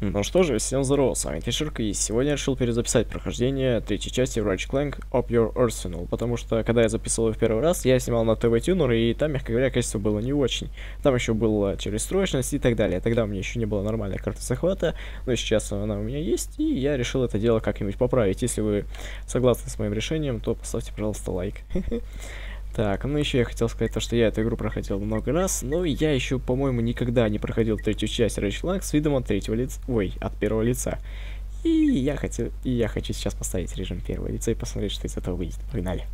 Ну что же, всем здорово, с вами Кишерка, и сегодня я решил перезаписать прохождение третьей части Ratchet Clank Up Your Arsenal, потому что, когда я записывал его в первый раз, я снимал на ТВ Tuner, и там, мягко говоря, качество было не очень. Там еще была перестроечность и так далее. Тогда у меня еще не было нормальной карты захвата, но сейчас она у меня есть, и я решил это дело как-нибудь поправить. Если вы согласны с моим решением, то поставьте, пожалуйста, лайк. Так, ну еще я хотел сказать то, что я эту игру проходил много раз, но я еще, по-моему, никогда не проходил третью часть Ratchet Clank с видом от третьего лица, ой, от первого лица. И я хотел, и я хочу сейчас поставить режим первого лица и посмотреть, что из этого выйдет. Погнали.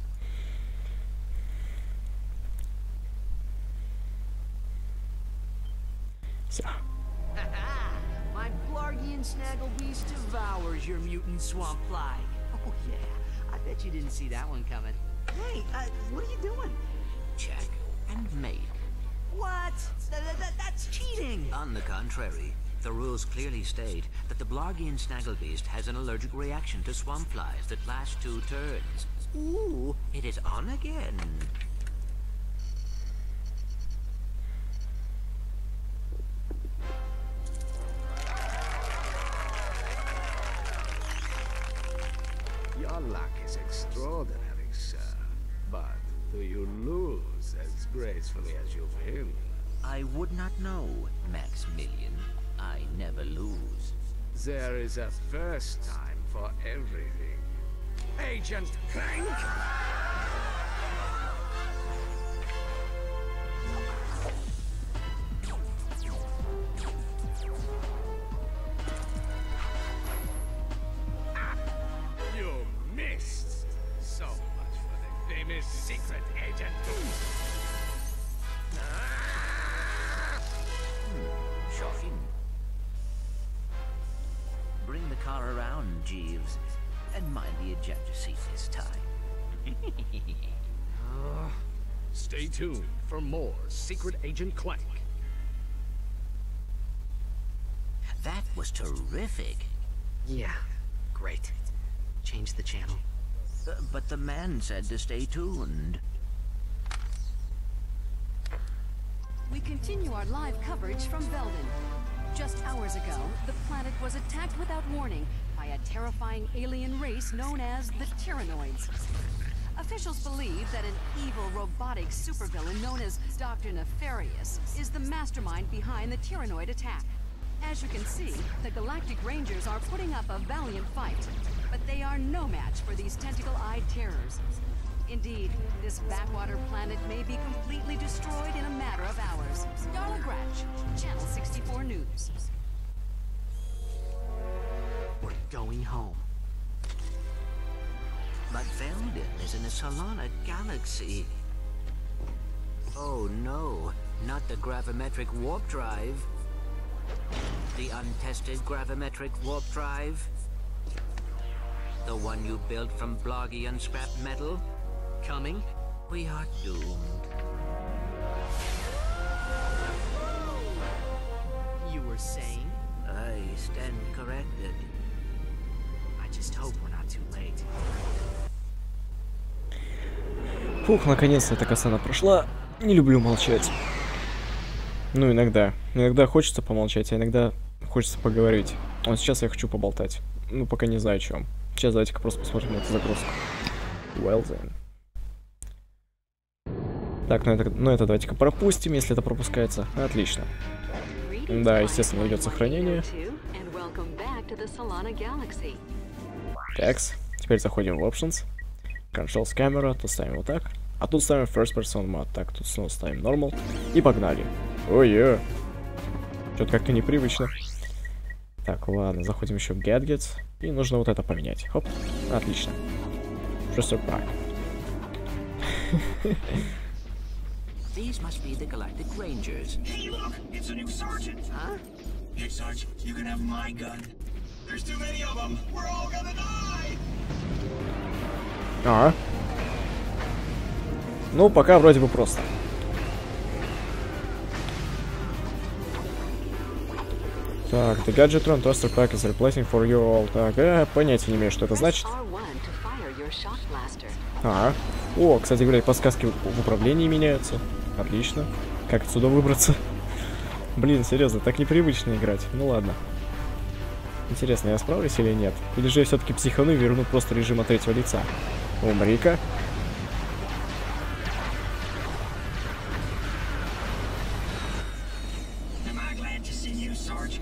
Все. Your mutant swamp fly. Oh yeah, I bet you didn't see that one coming. Hey, uh, what are you doing? Check and mate. What? Th- th- th- that's cheating. On the contrary, the rules clearly state that the Blargian Snagglebeast has an allergic reaction to swamp flies that last two turns. Ooh, it is on again. Is a first time for everything. Agent Clank! Jeeves, and mind the ejector seat this time. Stay tuned for more Secret Agent Clank. That was terrific. Yeah, great. Change the channel. Uh, but the man said to stay tuned. We continue our live coverage from Veldon. Just hours ago, the planet was attacked without warning by a terrifying alien race known as the Tyrannoids. Officials believe that an evil robotic supervillain known as Dr. Nefarious is the mastermind behind the Tyrannoid attack. As you can see, the Galactic Rangers are putting up a valiant fight, but they are no match for these tentacle-eyed terrors. Indeed, this backwater planet may be completely destroyed in a matter of hours. Darla Gratch, Channel 64 News. We're going home. But Veldin is in a Solana galaxy. Oh no, not the gravimetric warp drive. The untested gravimetric warp drive? The one you built from Bloggy scrap metal? Coming? We are doomed. You were saying? I stand corrected. Фух, наконец-то эта касана прошла. Не люблю молчать. Ну, иногда. Иногда хочется помолчать, а иногда хочется поговорить. Вот сейчас я хочу поболтать. Ну, пока не знаю о чем. Сейчас давайте-ка просто посмотрим на эту загрузку. Well then. Так, ну это, ну это давайте-ка пропустим, если это пропускается. Отлично. Да, естественно, идет сохранение. Такс. Теперь заходим в Options. Controls Camera. Тут ставим вот так. А тут ставим First Person Mode. Так, тут снова ставим Normal. И погнали. Ой-е. Что-то как-то непривычно. Так, ладно, заходим еще в Gadgets. И нужно вот это поменять. Хоп. Отлично. Просто Pack. These must be the Galactic Rangers. Hey, look! It's a new sergeant! Huh? Hey, Sarge, you can have my gun. There's! А. Ну, пока вроде бы просто. Так, the Gadgetron Toaster Pack is replacing for you all. Так, я понятия не имею, что это значит. А, о, кстати говоря, подсказки в управлении меняются. Отлично. Как отсюда выбраться? Блин, серьезно, так непривычно играть. Ну ладно. Интересно, я справлюсь или нет? Или же я все-таки психану и верну просто режим от третьего лица? Умри-ка. I glad to see you, Sarge?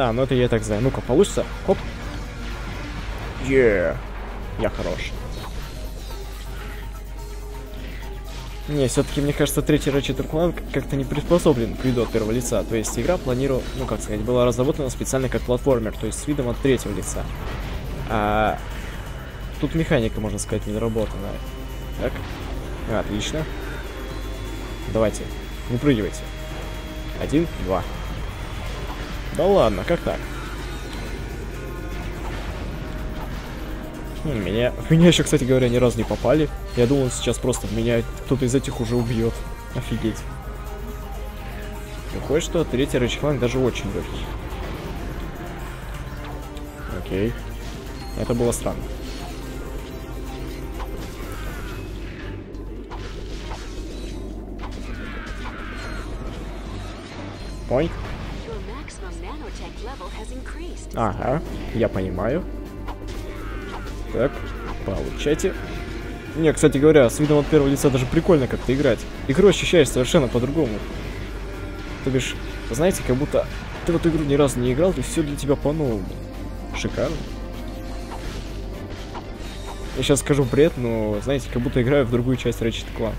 Да, ну это я так знаю. Ну-ка, получится? Хоп. Е. Я хорош. Не, все-таки, мне кажется, третий Ratchet Clank как-то не приспособлен к виду от первого лица. То есть игра планировала, ну как сказать, была разработана специально как платформер, то есть с видом от третьего лица. А тут механика, можно сказать, недоработанная. Так. Отлично. Давайте, выпрыгивайте. Один, два. Да ладно, как так? Хм, Меня, в меня еще, кстати говоря, ни разу не попали. Я думал, сейчас просто в меня кто-то из этих уже убьет. Офигеть. Выходит, что третий рычаг даже очень легкий. Окей. Это было странно. Понь. Ага, я понимаю. Так, получайте. Не, кстати говоря, с видом от первого лица даже прикольно как-то играть. Игру ощущаешь совершенно по-другому. То бишь, знаете, как будто ты в эту игру ни разу не играл, и все для тебя по-новому. Шикарно. Я сейчас скажу бред, но, знаете, как будто играю в другую часть Ratchet Clank.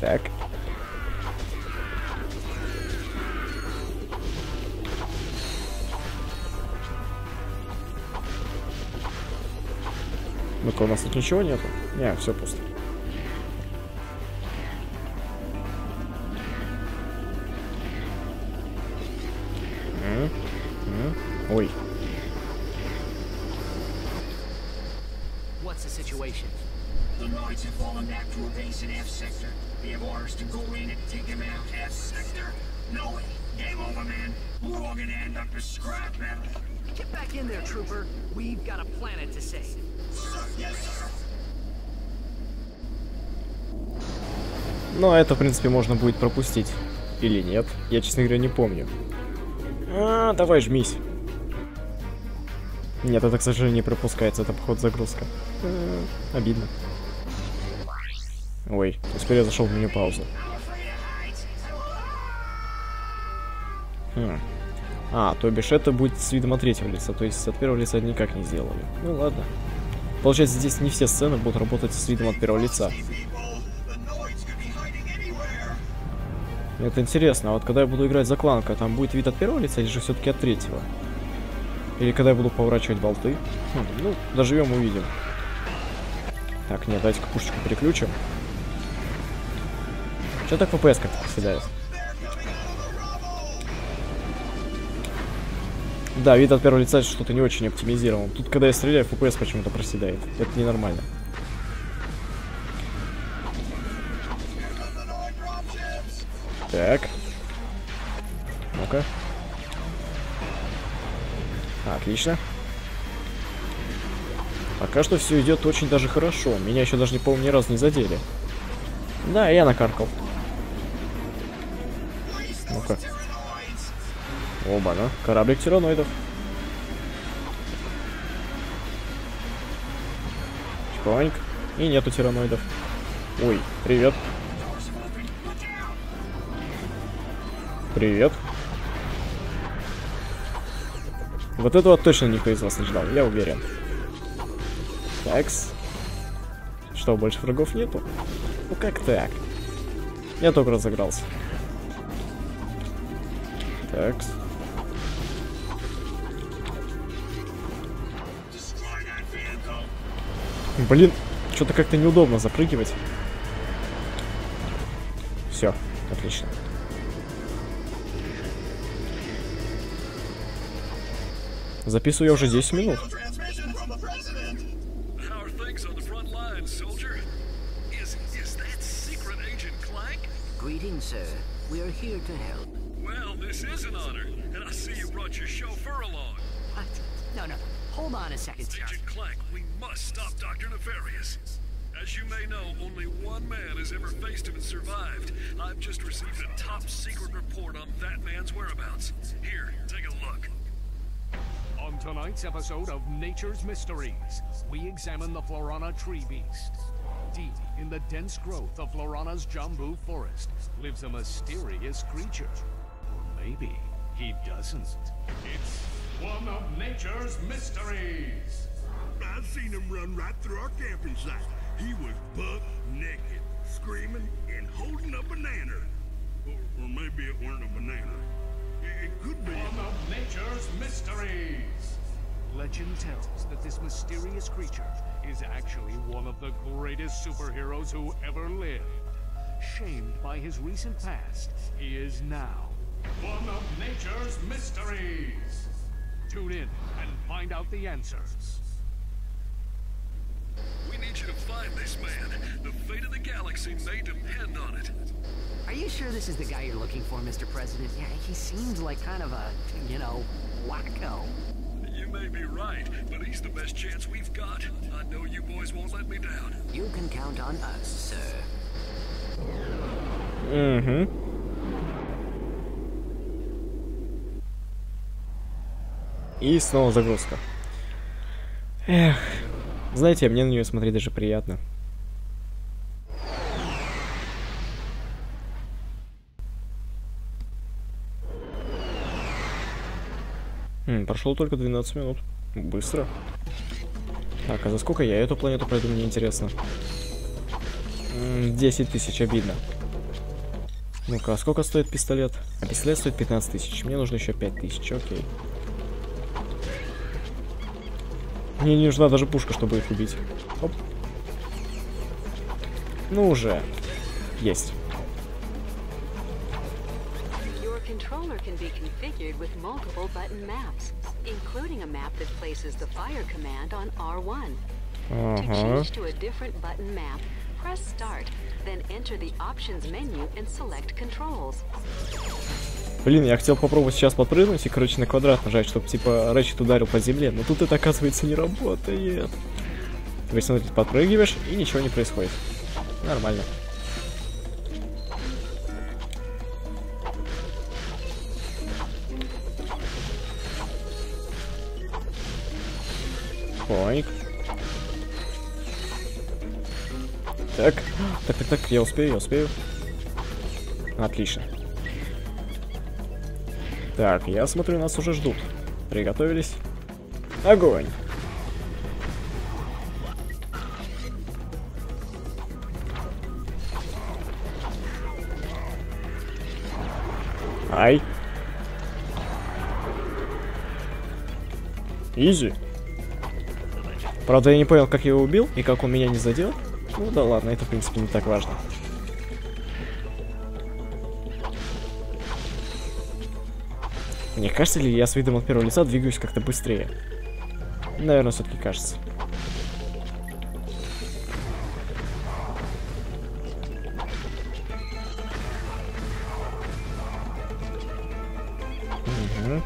Так. У нас тут ничего нету? Не, все пусто. М, м, Ой, What's the situation? The Knights have fallen back to a base in F sector. We have orders to go in and take them out. F sector? No way. Game over, man. We're all gonna end up as scrap metal. Get back in there, trooper. We've got a planet to save. Yes, sir. Ну, а это, в принципе, можно будет пропустить. Или нет. Я, честно говоря, не помню. А, давай, жмись. Нет, это, к сожалению, не пропускается. Это, походу, загрузка. Обидно. Ой, теперь я зашел в меню паузу. Хм. А, то бишь это будет с видом от третьего лица, то есть от первого лица никак не сделали. Ну ладно. Получается, здесь не все сцены будут работать с видом от первого лица. Это интересно, а вот когда я буду играть за кланка, там будет вид от первого лица или же все-таки от третьего? Или когда я буду поворачивать болты? Хм, ну, доживем увидим. Так, нет, давайте-ка пушечку переключим. Что так FPS как-то проседает? Да, вид от первого лица что-то не очень оптимизирован. Тут, когда я стреляю, FPS почему-то проседает. Это ненормально. Так. Ну-ка. Отлично. Пока что все идет очень даже хорошо. Меня еще даже, не помню, ни разу не задели. Да, я накаркал. Ну-ка. Оба, ну. Кораблик тираноидов. Чпоньк. И нету тираноидов. Ой, привет. Привет. Вот этого точно никто из вас не ждал, я уверен. Такс. Что, больше врагов нету? Ну как так? Я только разыгрался. Такс. Блин, что-то как-то неудобно запрыгивать. Все, отлично. Записываю я уже 10 минут. Greetings, sir. Here to help. Well, this is an honor, and I see you brought your chauffeur along. What? No, no. Hold on a second, sir. Agent Clank, we must stop Dr. Nefarious. As you may know, only one man has ever faced him and survived. I've just received a top secret report on that man's whereabouts. Here, take a look. On tonight's episode of Nature's Mysteries, we examine the Florana tree beast. Deep in the dense growth of Florana's Jambu forest lives a mysterious creature. Or maybe he doesn't. It's one of nature's mysteries. I seen him run right through our camping site. He was buck naked, screaming and holding a banana. Or, or maybe it weren't a banana. It, it could be. One of nature's mysteries. Legend tells that this mysterious creature is actually one of the greatest superheroes who ever lived. Shamed by his recent past, he is now one of nature's mysteries. Tune in and find out the answers. We need you to find this man. The fate of the galaxy may depend on it. Are you sure this is the guy you're looking for, Mr. President? Yeah, he seems like kind of a, you know, wacko. You may be right, but he's the best chance we've got. I know you boys won't let me down. You can count on us, sir. Mm-hmm. И снова загрузка. Эх, знаете, мне на нее смотреть даже приятно. М, прошло только 12 минут. Быстро. Так, а за сколько я эту планету пройду, мне интересно. М, 10 тысяч, обидно. Ну-ка, а сколько стоит пистолет? А пистолет стоит 15 тысяч. Мне нужно еще 5 тысяч, окей. Мне не нужна даже пушка, чтобы их убить. Оп. Ну уже. Есть. Your controller can be configured with multiple button maps, including a map that places the fire command on R1. To Ага. change to a different button map, press Start, then enter the Options menu and select Controls. Блин, я хотел попробовать сейчас подпрыгнуть и, короче, на квадрат нажать, чтобы, типа, Рэчет ударил по земле. Но тут это, оказывается, не работает. Есть, смотрите, подпрыгиваешь, и ничего не происходит. Нормально. Поник. Так, так, так, так, я успею, я успею. Отлично. Так, я смотрю, нас уже ждут. Приготовились. Огонь! Ай! Изи. Правда, я не понял, как я его убил и как он меня не задел. Ну да ладно, это в принципе не так важно. Мне кажется ли я с видом от первого лица двигаюсь как-то быстрее? Наверное, все-таки кажется. Мгм.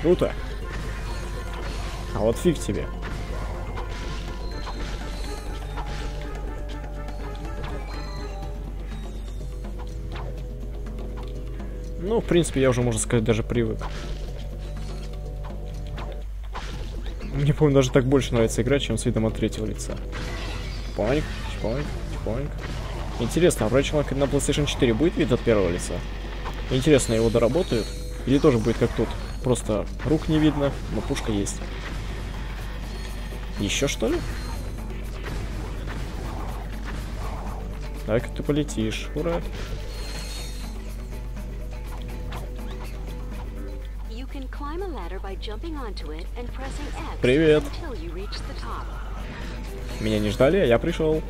Круто. А вот фиг тебе. В принципе, я уже, можно сказать, даже привык. Мне, по-моему, даже так больше нравится играть, чем с видом от третьего лица. Чпоник, чпоник, чпоник. Интересно, а Clank на PlayStation 4 будет вид от первого лица? Интересно, его доработают? Или тоже будет как тут? Просто рук не видно, но пушка есть. Еще что ли? Так, ты полетишь. Ура. Привет. Меня не ждали, а я пришел.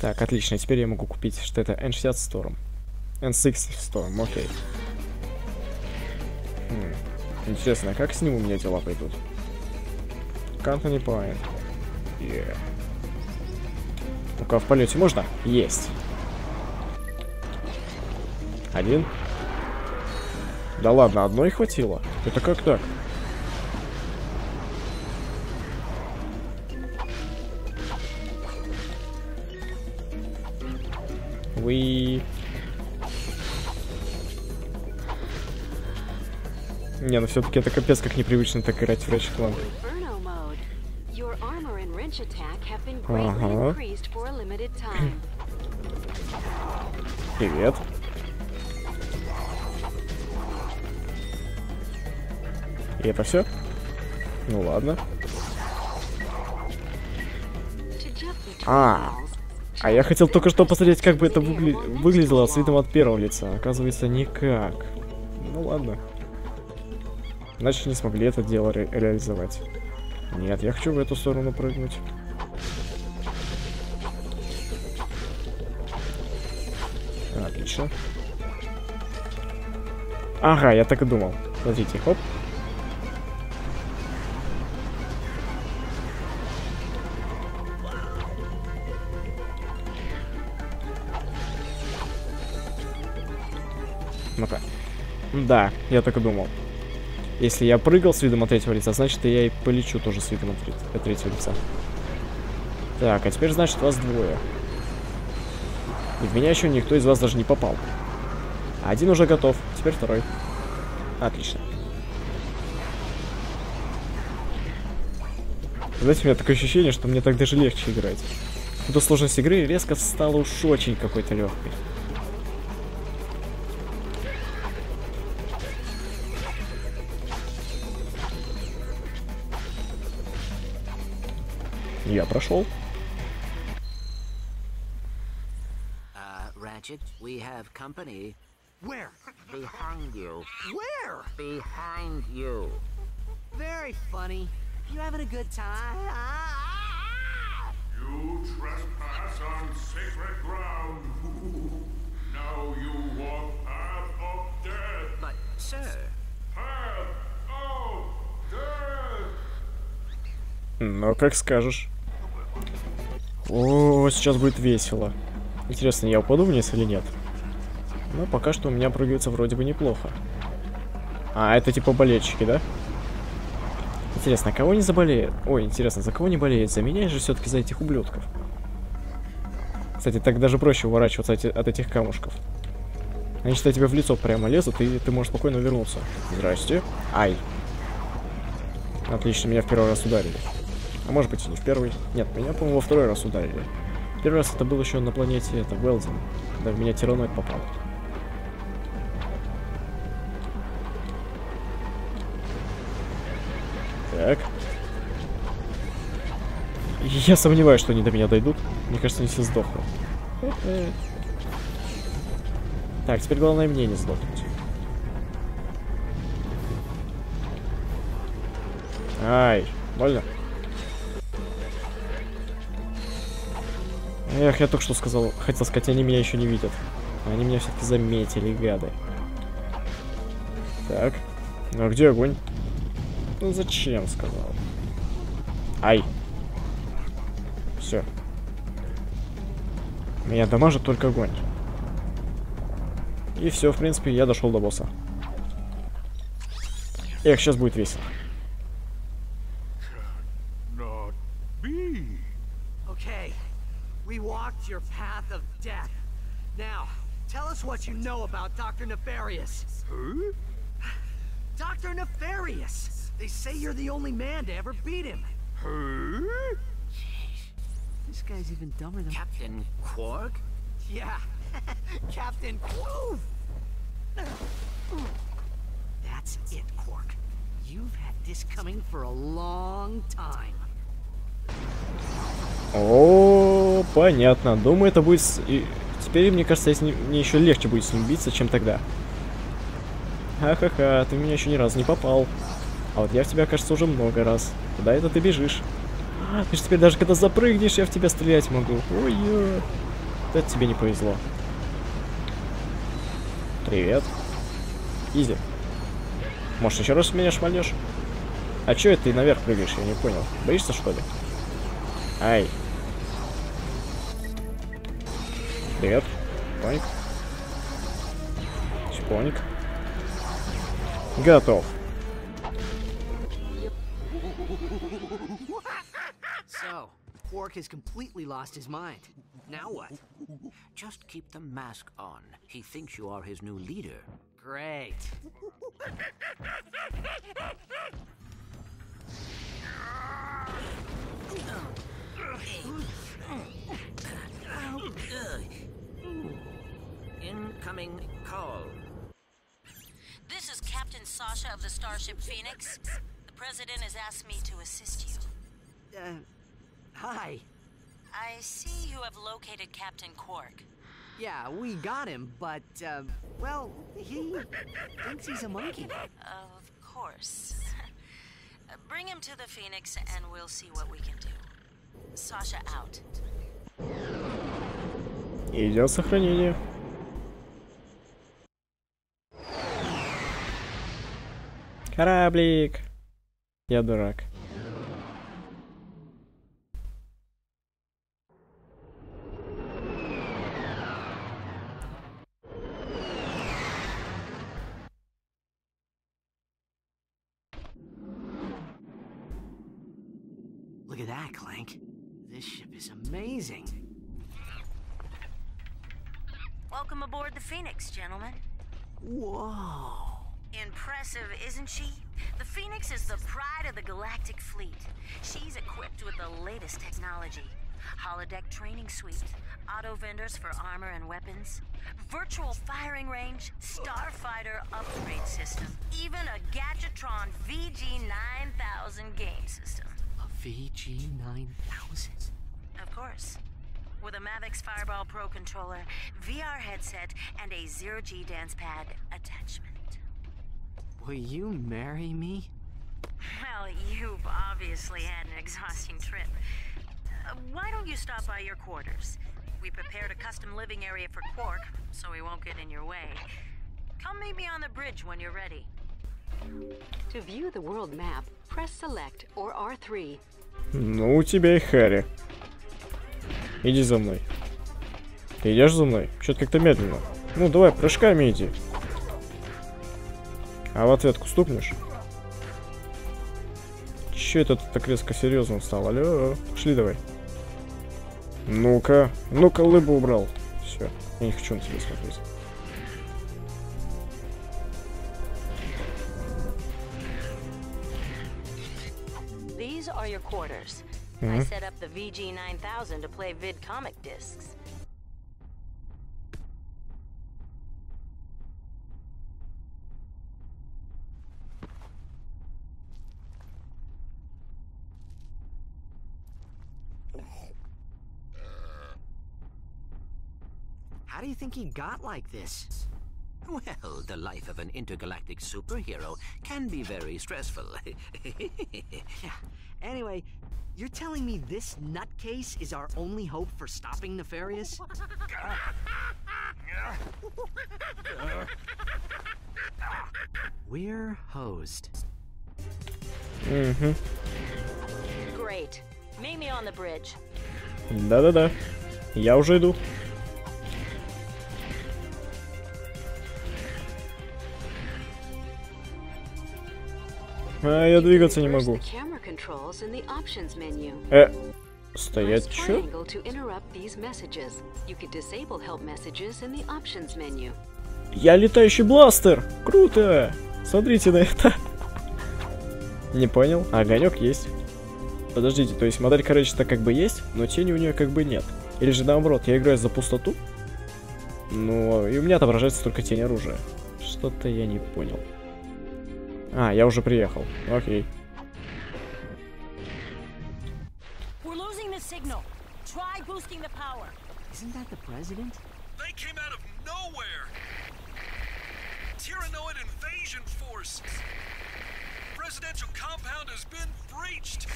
Так, отлично. Теперь я могу купить, что это N60 Storm. N60 Storm, окей. Хм. Интересно, а как с ним у меня дела пойдут? Company Point. Yeah. Ну-ка, в полете можно? Есть. Один. Да ладно, одной хватило. Это как так? Уи. Не, ну все-таки это капец как непривычно так играть в Ratchet Clank. Ага. Привет. И это все? Ну ладно. А, а я хотел только что посмотреть, как бы это выгля- выглядело с видом от первого лица. Оказывается, никак. Ну ладно. Значит, не смогли это дело ре- реализовать. Нет, я хочу в эту сторону прыгнуть. Отлично. Ага, я так и думал. Смотрите, хоп. Да, я так и думал. Если я прыгал с видом от третьего лица, значит я и полечу тоже с видом от от третьего лица. Так, а теперь значит вас двое. И в меня еще никто из вас даже не попал. Один уже готов, теперь второй. Отлично. Знаете, у меня такое ощущение, что мне так даже легче играть. Эта сложность игры резко стала уж очень какой-то легкой. Я прошел. Uh, Ratchet, we have company Where? behind you. Where? Behind you. Very funny. You having a good time? You trespass on sacred ground. now you walk path of death. But, sir, Path of death. Ну, как скажешь. О, сейчас будет весело. Интересно, я упаду вниз или нет? Ну, пока что у меня прыгается вроде бы неплохо. А, это типа болельщики, да? Интересно, а кого не заболеет? Ой, интересно, за кого не болеет? За меня же все-таки за этих ублюдков. Кстати, так даже проще уворачиваться от, от этих камушков. Они, считай, тебе в лицо прямо лезут, и ты можешь спокойно вернуться. Здрасте. Ай. Отлично, меня в первый раз ударили. А может быть не в первый. Нет, меня, по-моему, во второй раз ударили. Первый раз это был еще на планете, это Велдин. Да в меня тираноид попал. Так. Я сомневаюсь, что они до меня дойдут. Мне кажется, они все сдохнут. Так, теперь главное мне не сдохнуть. Ай, больно? Эх, я только что сказал, хотел сказать, они меня еще не видят. Они меня все-таки заметили, гады. Так. А где огонь? Ну зачем, сказал. Ай. Все. Меня дамажит только огонь. И все, в принципе, я дошел до босса. Эх, сейчас будет весело. what you know about Dr. Nefarious. Huh? Dr. Nefarious! They say you're the only man to ever beat him. Huh? This guy's even dumber than... Captain Quark? Yeah, Captain Groove! That's it, Quark. You've had this coming for a long time. О, понятно. Думаю, это будет... Теперь, мне кажется, если мне еще легче будет с ним биться, чем тогда. Ха-ха-ха, ты меня еще ни разу не попал. А вот я в тебя, кажется, уже много раз. Куда это ты бежишь? А, Ты же теперь даже когда запрыгнешь, я в тебя стрелять могу. Ой-ё. Это тебе не повезло. Привет. Изи. Может, еще раз меня шмальнешь? А чё это ты наверх прыгаешь? Я не понял. Боишься, что ли? Ай. Привет. Поник. Чпоник. Готов. So, Quark has completely lost his mind. Now what? Just keep the mask on. He thinks you are his new leader. Great. Incoming call. This is Captain Sasha of the Starship Phoenix. The President has asked me to assist you. Uh, hi. I see you have located Captain Quark. Yeah, we got him, but, uh, well, he thinks he's a monkey. Of course. Bring him to the Phoenix and we'll see what we can do. Sasha out. Идет сохранение. Кораблик. Я дурак. Isn't she? The Phoenix is the pride of the Galactic Fleet. She's equipped with the latest technology. Holodeck training suite, auto vendors for armor and weapons, virtual firing range, starfighter upgrade system, even a Gadgetron VG9000 game system. A VG9000? Of course. With a Mavix Fireball Pro controller, VR headset, and a zero G dance pad attachment. Will you marry me? Well, you've obviously had an exhausting trip. Uh, why don't you stop by your quarters? We prepared a custom living area for Quark, so he won't get in your way. Come meet me on the bridge when you're ready. To view the world map, press select or R3. Ну, у тебя и Харри. Иди за мной. Ты идешь за мной? Что-то как-то медленно. Ну, давай, прыжками иди. А в ответку стукнешь? Че это ты так резко серьезно стал? Алло, пошли давай. Ну-ка, ну-ка, лыбу убрал. Все, я не хочу на тебя смотреть. These are your quarters. I set up the VG9000 to play vid comic discs. How do you think he got like this? Well, the life of an intergalactic superhero can be very stressful. Yeah. Anyway, you're telling me this nutcase is our only hope for stopping Nefarious? We're hosed. Угу. Great. Meet me on the bridge. Да-да-да. Я уже иду. А, я двигаться не могу. Э, стоять, чё? Я летающий бластер! Круто! Смотрите на это. Не понял? А огонек есть. Подождите, то есть модель, короче-то как бы есть, но тени у нее как бы нет. Или же наоборот, я играю за пустоту? Ну, и у меня отображается только тень оружия. Что-то я не понял. А, я уже приехал. Окей. We're losing the signal. Try boosting the power. Isn't that the president? They came out of nowhere! Tyrannoid invasion force! Presidential compound has been breached!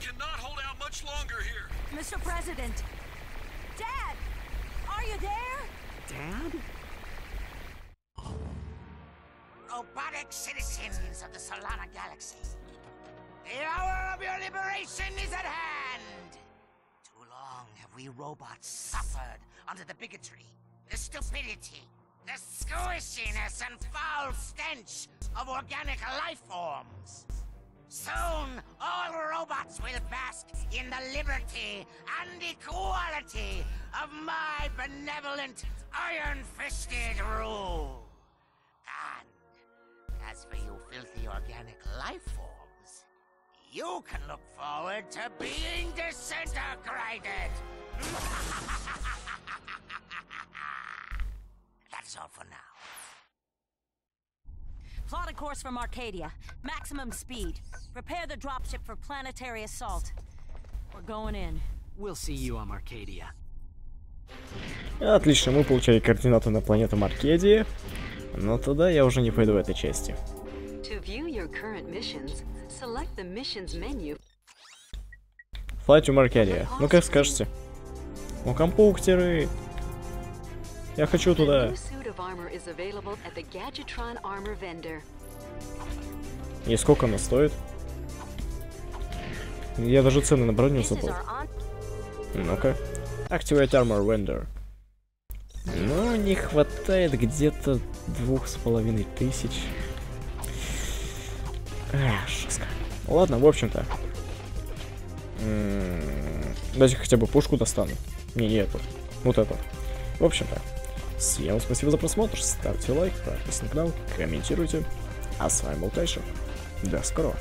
Cannot hold out much longer here! Mr. President! Dad! Are you there? Dad? Robotic citizens of the Solana Galaxy. The hour of your liberation is at hand! Too long have we robots suffered under the bigotry, the stupidity, the squishiness and foul stench of organic life forms. Soon, all robots will bask in the liberty and equality of my benevolent, iron-fisted rule. And as for you filthy organic life forms, you can look forward to being disintegrated. That's all for now. Plot a course from Arcadia. Maximum speed. Prepare the dropship for planetary assault. We're going in. We'll see you on Arcadia. Отлично, мы получили координаты на планету Маркедии. Но туда я уже не пойду в этой части. Flight to Marcadia. Ну как скажете. О, компьютеры. Я хочу туда. И сколько она стоит? Я даже цены на броню забыл. Ну-ка. Activate Armor Vendor. Ну, не хватает где-то двух с половиной тысяч. Эх. Ладно, в общем-то. М, Давайте хотя бы пушку достану. Не, не эту. Вот эту. В общем-то. Всем спасибо за просмотр. Ставьте лайк, подписывайтесь на канал, комментируйте. А с вами был Тайшер. До скорого.